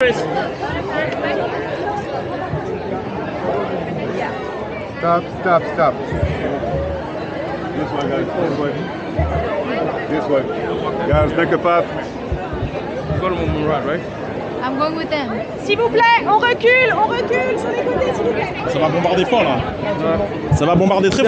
Stop, stop, stop. This way, guys. This way. This way. Guys, take a path. Go to Murad, right? I'm going with them. S'il vous plaît, on recule, on recule sur les côtés, s'il vous plaît. Ça va bombarder fort là. Ça va bombarder très fort.